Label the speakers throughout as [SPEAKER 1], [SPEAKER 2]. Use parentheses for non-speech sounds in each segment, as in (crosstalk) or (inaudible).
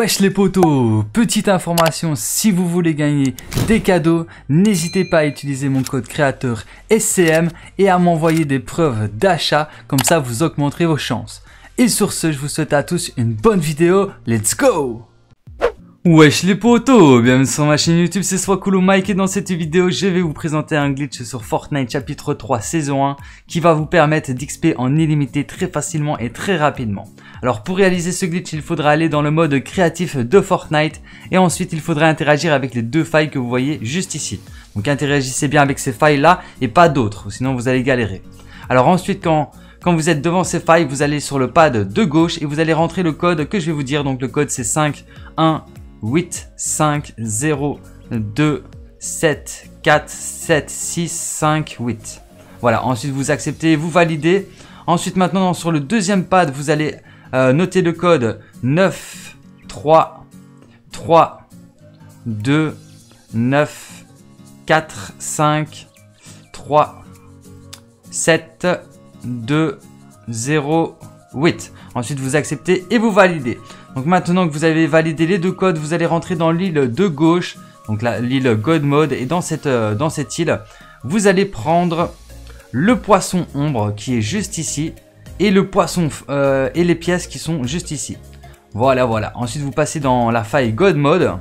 [SPEAKER 1] Wesh les potos Petite information, si vous voulez gagner des cadeaux, n'hésitez pas à utiliser mon code créateur SCM et à m'envoyer des preuves d'achat, comme ça vous augmenterez vos chances. Et sur ce, je vous souhaite à tous une bonne vidéo, let's go Wesh les potos, bienvenue sur ma chaîne YouTube, c'est Swakulo Mike et dans cette vidéo je vais vous présenter un glitch sur Fortnite chapitre 3 saison 1 qui va vous permettre d'XP en illimité très facilement et très rapidement. Alors pour réaliser ce glitch il faudra aller dans le mode créatif de Fortnite et ensuite il faudra interagir avec les deux failles que vous voyez juste ici. Donc interagissez bien avec ces failles là et pas d'autres sinon vous allez galérer. Alors ensuite quand quand vous êtes devant ces failles, vous allez sur le pad de gauche et vous allez rentrer le code que je vais vous dire. Donc le code c'est 5 1 8, 5, 0, 2, 7, 4, 7, 6, 5, 8. Voilà, ensuite vous acceptez, vous validez. Ensuite maintenant sur le deuxième pad, vous allez euh, noter le code 9, 3, 3, 2, 9, 4, 5, 3, 7, 2, 0, 8. Ensuite vous acceptez et vous validez. Donc maintenant que vous avez validé les deux codes, vous allez rentrer dans l'île de gauche, donc l'île God Mode, et dans cette, euh, dans cette île, vous allez prendre le poisson ombre qui est juste ici, et le poisson euh, et les pièces qui sont juste ici. Voilà, voilà. Ensuite, vous passez dans la faille God Mode,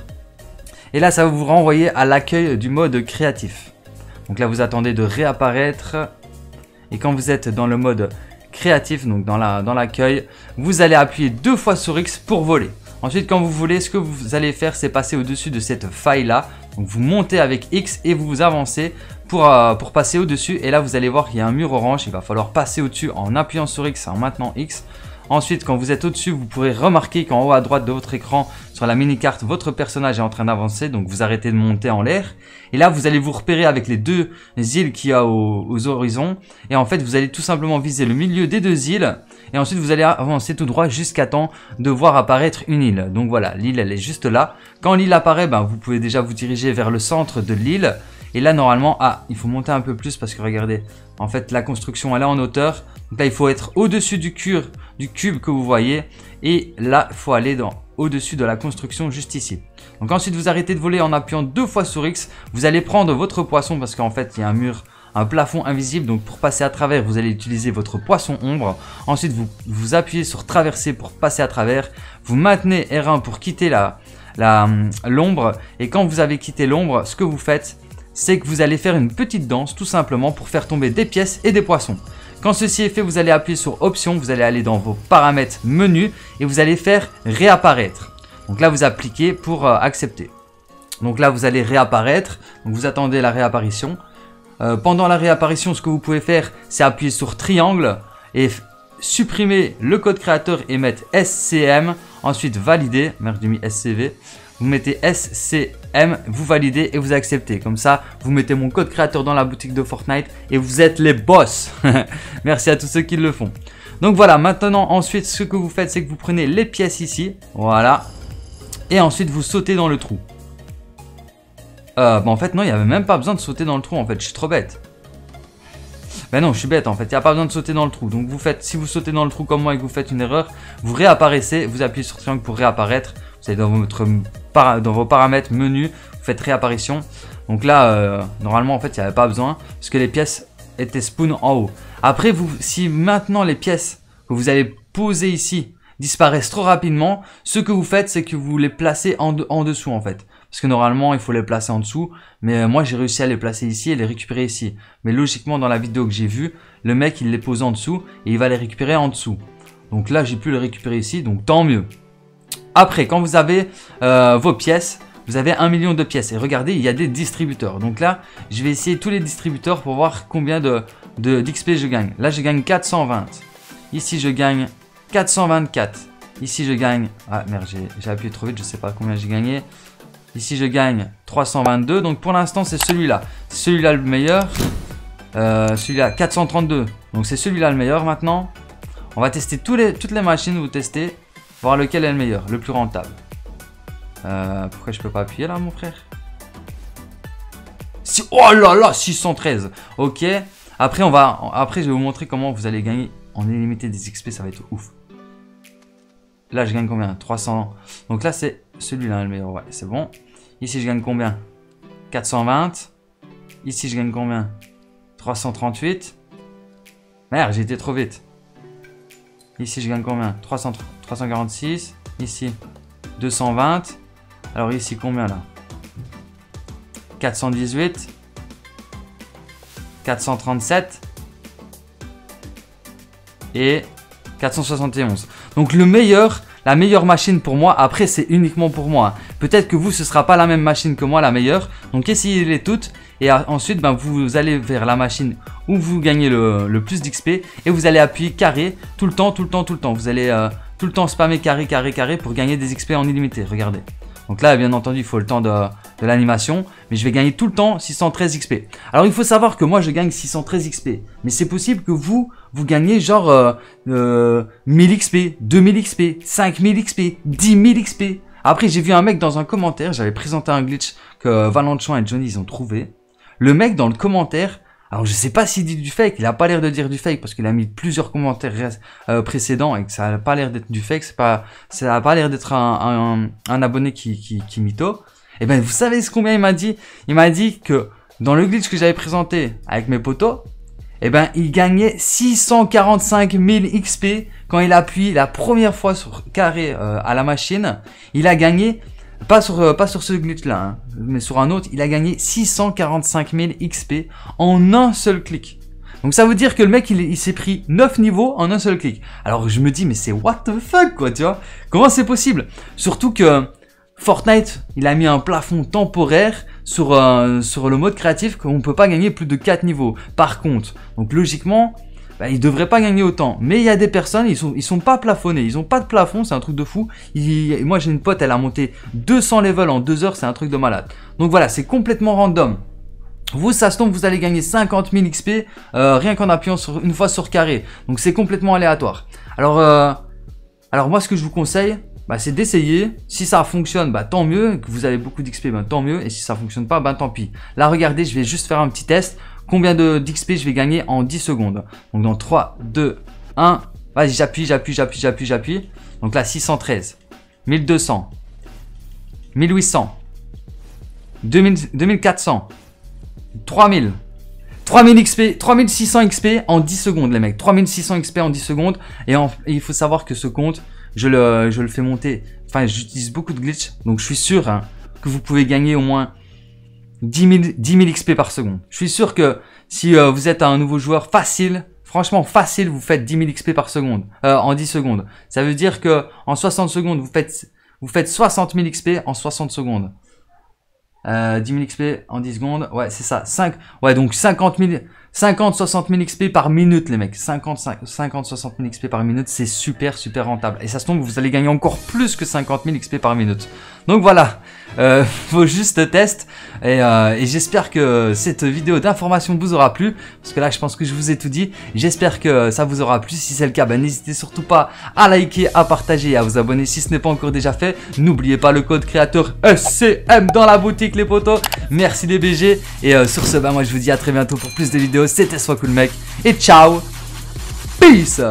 [SPEAKER 1] et là, ça va vous renvoyer à l'accueil du mode créatif. Donc là, vous attendez de réapparaître, et quand vous êtes dans le mode créatif, donc dans l'accueil, vous allez appuyer deux fois sur X pour voler. Ensuite, quand vous voulez, ce que vous allez faire, c'est passer au-dessus de cette faille-là. Donc vous montez avec X et vous avancez pour, euh, pour passer au-dessus. Et là, vous allez voir qu'il y a un mur orange. Il va falloir passer au-dessus en appuyant sur X en maintenant X. Ensuite, quand vous êtes au-dessus, vous pourrez remarquer qu'en haut à droite de votre écran, sur la mini-carte, votre personnage est en train d'avancer. Donc, vous arrêtez de monter en l'air. Et là, vous allez vous repérer avec les deux îles qu'il y a aux, horizons. Et en fait, vous allez tout simplement viser le milieu des deux îles. Et ensuite, vous allez avancer tout droit jusqu'à temps de voir apparaître une île. Donc voilà, l'île, elle est juste là. Quand l'île apparaît, ben, vous pouvez déjà vous diriger vers le centre de l'île. Et là, normalement, ah, il faut monter un peu plus parce que regardez, en fait, la construction, elle est en hauteur. Donc là, il faut être au-dessus du, du cube que vous voyez. Et là, il faut aller dans au-dessus de la construction juste ici. Donc ensuite, vous arrêtez de voler en appuyant deux fois sur X. Vous allez prendre votre poisson parce qu'en fait, il y a un mur un plafond invisible. Donc pour passer à travers, vous allez utiliser votre poisson ombre. Ensuite, vous, vous appuyez sur traverser pour passer à travers. Vous maintenez R1 pour quitter la l'ombre. et quand vous avez quitté l'ombre, ce que vous faites, c'est que vous allez faire une petite danse tout simplement pour faire tomber des pièces et des poissons. Quand ceci est fait, vous allez appuyer sur option, vous allez aller dans vos paramètres menu et vous allez faire réapparaître. Donc là, vous appliquez pour euh, accepter. Donc là, vous allez réapparaître. Donc vous attendez la réapparition. Euh, pendant la réapparition, ce que vous pouvez faire, c'est appuyer sur triangle et supprimer le code créateur et mettre SCM. Ensuite, valider. Merde, j'ai mis SCV vous mettez SCM, vous validez et vous acceptez. Comme ça, vous mettez mon code créateur dans la boutique de Fortnite et vous êtes les boss. (laughs) Merci à tous ceux qui le font. Donc voilà, maintenant ensuite ce que vous faites c'est que vous prenez les pièces ici, voilà, et ensuite vous sautez dans le trou. Euh, bah en fait non, il n'y avait même pas besoin de sauter dans le trou en fait, je suis trop bête. Ben non, je suis bête en fait, il n'y a pas besoin de sauter dans le trou. Donc vous faites, si vous sautez dans le trou comme moi et que vous faites une erreur, vous réapparaissez, vous appuyez sur triangle pour réapparaître. Vous allez dans, votre, dans vos paramètres menu, vous faites réapparition. Donc là, euh, normalement en fait, il n'y avait pas besoin parce que les pièces étaient spawn en haut. Après, vous, si maintenant les pièces que vous allez poser ici disparaissent trop rapidement, ce que vous faites, c'est que vous les placez en, en dessous en fait. Parce que normalement, il faut les placer en dessous. Mais euh, moi, j'ai réussi à les placer ici et les récupérer ici. Mais logiquement, dans la vidéo que j'ai vue, le mec, il les pose en dessous et il va les récupérer en dessous. Donc là, j'ai pu les récupérer ici, donc tant mieux. Après, quand vous avez euh, vos pièces, vous avez un million de pièces. Et regardez, il y a des distributeurs. Donc là, je vais essayer tous les distributeurs pour voir combien de d'XP je gagne. Là, je gagne 420. Ici, je gagne 424. Ici, je gagne... Ah merde, j'ai appuyé trop vite, je sais pas combien j'ai gagné. Ici, je gagne 322. Donc, pour l'instant, c'est celui-là. Celui-là le meilleur. Euh, celui-là, 432. Donc, c'est celui-là le meilleur maintenant. On va tester toutes les machines. Vous testez. Voir lequel est le meilleur, le plus rentable. Euh, pourquoi je peux pas appuyer là, mon frère? Oh là là, 613. Ok. Après, on va, après, je vais vous montrer comment vous allez gagner en illimité des XP. Ça va être ouf. là, je gagne combien? 300. Donc là, c'est celui-là le meilleur. Ouais, c'est bon. Ici, je gagne combien? 420. Ici, je gagne combien? 338. Merde, j'ai été trop vite. Ici, je gagne combien? 300, 346. Ici, 220. Alors ici, combien là? 418. 437. Et 471. Donc le meilleur, la meilleure machine pour moi, après c'est uniquement pour moi. Peut-être que vous, ce sera pas la même machine que moi, la meilleure. Donc essayez-les toutes. Et ensuite, ben, vous allez vers la machine où vous gagnez le, plus d'XP. Et vous allez appuyer carré tout le temps, tout le temps, tout le temps. Vous allez euh, tout le temps spammer carré, carré, carré pour gagner des XP en illimité. Regardez. Donc là, bien entendu, il faut le temps de, l'animation. Mais je vais gagner tout le temps 613 XP. Alors, il faut savoir que moi, je gagne 613 XP. Mais c'est possible que vous, vous gagnez genre euh, euh, 1000 XP, 2000 XP, 5000 XP, 10 000 XP. Après, j'ai vu un mec dans un commentaire, j'avais présenté un glitch que Valentin et Johnny, ils ont trouvé. Le mec, dans le commentaire, alors je sais pas s'il dit du fake, il a pas l'air de dire du fake parce qu'il a mis plusieurs commentaires euh, précédents et que ça a pas l'air d'être du fake, c'est pas, ça a pas l'air d'être un, un, abonné qui, qui, qui mytho. Et eh ben vous savez ce combien il m'a dit? Il m'a dit que dans le glitch que j'avais présenté avec mes potos, eh ben il gagnait 645 000 XP quand il appuie la première fois sur carré euh, à la machine. Il a gagné pas sur, euh, pas sur ce glitch là, hein, mais sur un autre, il a gagné 645 000 XP en un seul clic. Donc ça veut dire que le mec il, il s'est pris 9 niveaux en un seul clic. Alors je me dis mais c'est what the fuck quoi tu vois? Comment c'est possible? Surtout que Fortnite il a mis un plafond temporaire sur, euh, sur le mode créatif qu'on peut pas gagner plus de 4 niveaux. Par contre, donc logiquement bah, ils devraient pas gagner autant. Mais il y a des personnes, ils sont, ils sont pas plafonnés, ils ont pas de plafond, c'est un truc de fou. moi j'ai une pote, elle a monté 200 levels en 2 heures, c'est un truc de malade. Donc voilà, c'est complètement random. Vous, ça se tombe, vous allez gagner 50 000 XP rien qu'en appuyant sur, une fois sur carré. Donc c'est complètement aléatoire. Alors, euh, alors moi, ce que je vous conseille, bah, c'est d'essayer. Si ça fonctionne, bah, tant mieux. Que vous avez beaucoup d'XP, bah, tant mieux. Et si ça fonctionne pas, bah, tant pis. Là, regardez, je vais juste faire un petit test combien d'XP je vais gagner en 10 secondes? Donc dans 3, 2, 1, vas-y j'appuie, j'appuie, j'appuie, j'appuie, j'appuie. Donc là 613, 1200, 1800, 2400, 3000, 3000 XP, 3600 XP en 10 secondes les mecs. 3600 XP en 10 secondes. Et, il faut savoir que ce compte, je le, fais monter. Enfin, j'utilise beaucoup de glitch. Donc je suis sûr que vous pouvez gagner au moins 10 000, XP par seconde. Je suis sûr que si euh, vous êtes un nouveau joueur facile, franchement facile, vous faites 10 000 XP par seconde, euh, en 10 secondes. Ça veut dire que en 60 secondes, vous faites, vous faites 60 000 XP en 60 secondes. Euh, 10 000 XP en 10 secondes, ouais c'est ça. 5, ouais donc 50 000, 50, 60 000 XP par minute les mecs. 50, 50, 60 000 XP par minute, c'est super super rentable. Et ça se tombe, vous allez gagner encore plus que 50 000 XP par minute. Donc voilà, euh, (laughs) faut juste test. Et, euh, et j'espère que cette vidéo d'information vous aura plu. Parce que là, je pense que je vous ai tout dit. J'espère que ça vous aura plu. Si c'est le cas, ben, n'hésitez surtout pas à liker, à partager et à vous abonner si ce n'est pas encore déjà fait. N'oubliez pas le code créateur SCM dans la boutique, les potos. Merci les BG. Et euh, sur ce, ben, moi, je vous dis à très bientôt pour plus de vidéos. C'était Soit Cool Mec. Et ciao Peace.